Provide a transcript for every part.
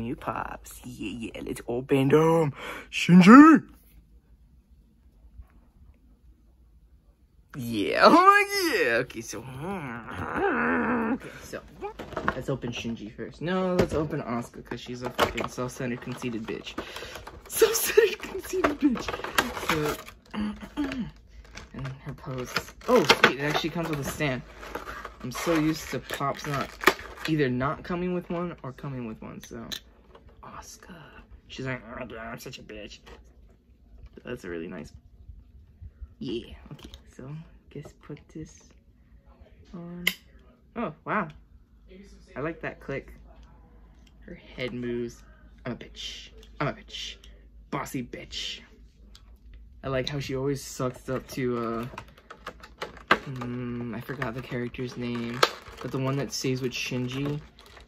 new pops. Yeah, yeah, let's open them. Shinji! Yeah, oh yeah. Okay, so. Hmm. Okay, so. Let's open Shinji first. No, let's open Asuka because she's a fucking self-centered, conceited bitch. Self-centered, conceited bitch. So. and her pose. Oh, sweet. It actually comes with a stand. I'm so used to Pops not either not coming with one or coming with one, so. Oscar. She's like, oh, God, I'm such a bitch. That's a really nice. Yeah, okay. So, guess put this on. Oh, wow. I like that click. Her head moves. I'm a bitch. I'm a bitch. Bossy bitch. I like how she always sucks up to, uh, um, I forgot the character's name, but the one that stays with Shinji,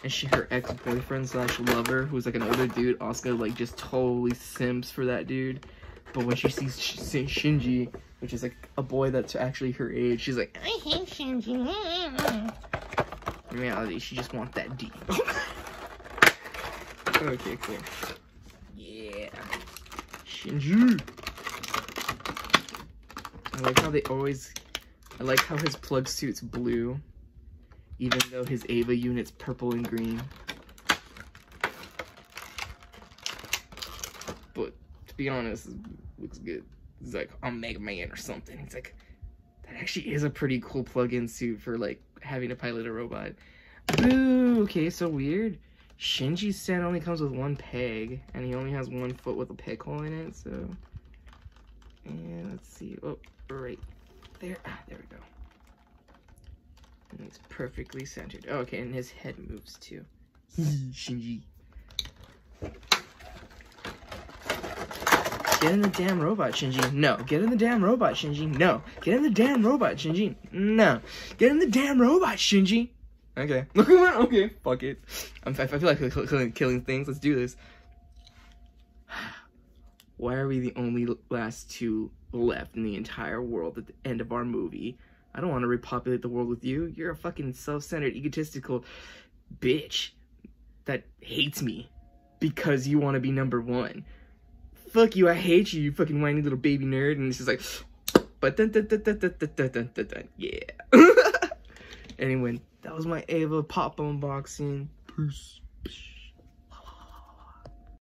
and she, her ex-boyfriend slash lover, who's like an older dude, Asuka, like, just totally sims for that dude. But when she sees Shinji, which is like a boy that's actually her age, she's like, I hate Shinji. In reality, she just wants that D. okay, cool. Yeah. Shinji. I like how they always... I like how his plug suit's blue, even though his Eva unit's purple and green. But, to be honest, looks good. He's like, I'm Mega Man or something. He's like, that actually is a pretty cool plug-in suit for, like, having to pilot a robot. Boo! Okay, so weird. Shinji's set only comes with one peg, and he only has one foot with a peg hole in it, so... And let's see. Oh, right there. Ah, there we go. And it's perfectly centered. Oh, okay, and his head moves too. Shinji. Get in the damn robot, Shinji. No. Get in the damn robot, Shinji. No. Get in the damn robot, Shinji. No. Get in the damn robot, Shinji. Okay. Look at that. Okay. Fuck it. I'm, I feel like killing, killing things. Let's do this. Why are we the only last two left in the entire world at the end of our movie? I don't want to repopulate the world with you. You're a fucking self-centered, egotistical bitch that hates me because you want to be number one fuck you, I hate you, you fucking whiny little baby nerd. And just like, but dun dun dun dun dun dun dun dun dun, dun. yeah. anyway, that was my Eva pop unboxing. Peace.